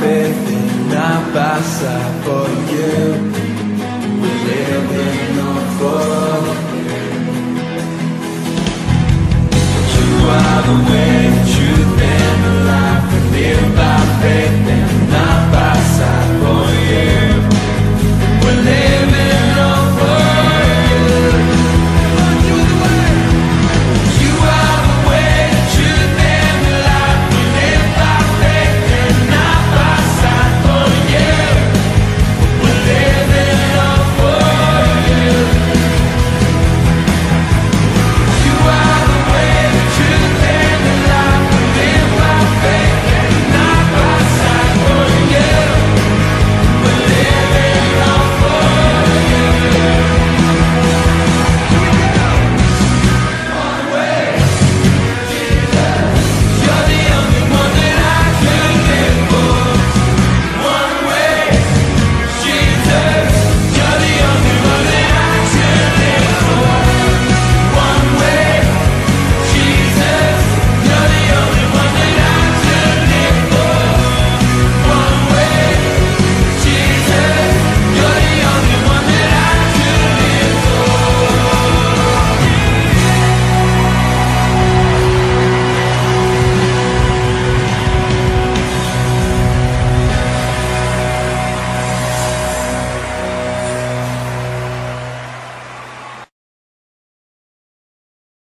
faith and I pass for you. We live in Norfolk.